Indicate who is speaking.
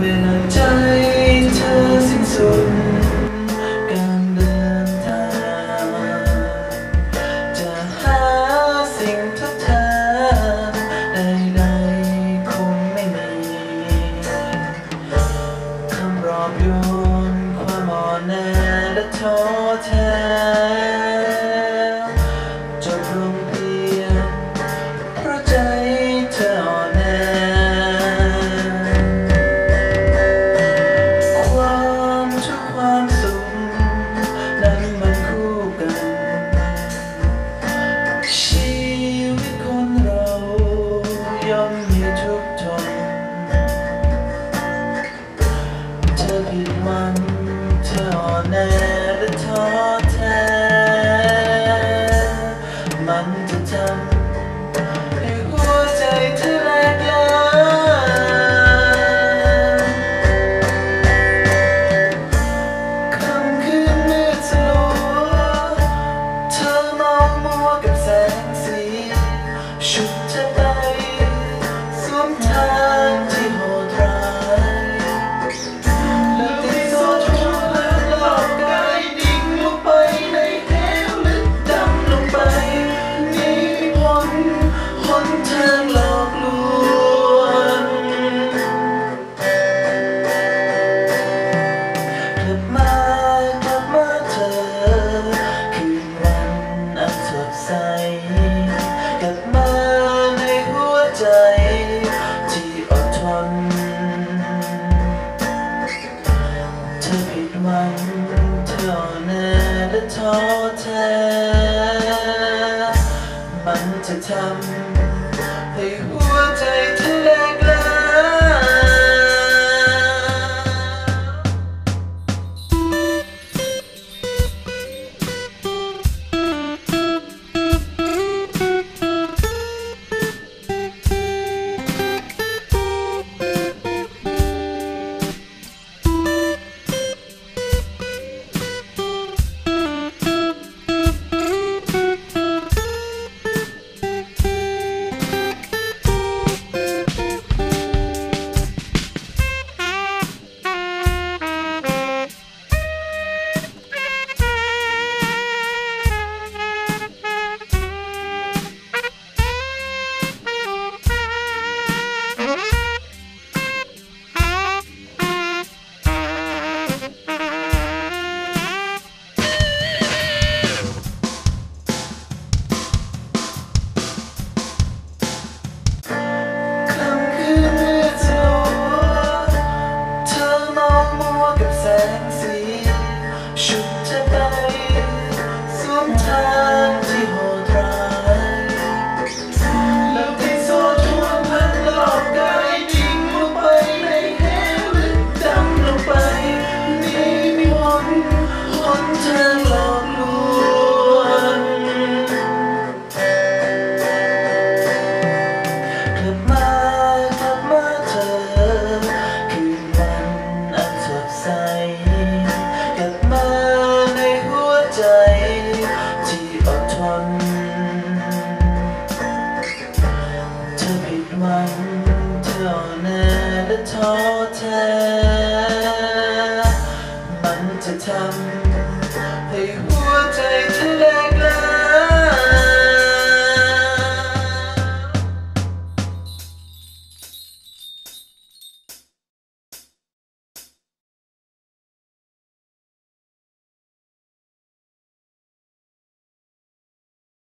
Speaker 1: เมื่ใจเธอสิ้นสุดการเดินทางจะหาสิ่งทดแทนใดๆคงไม่มีคำรอบยวนความอ่อนแอและท้อแท้ กลับมาในหัวใจที่อดทนเธอผิดหวังเธอแน่และท้อแท้มันจะทำให้หัวใจเธอเล็ก โทษเธอ มันจะทำ